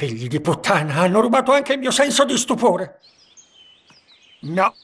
Figli di puttana, hanno rubato anche il mio senso di stupore. No,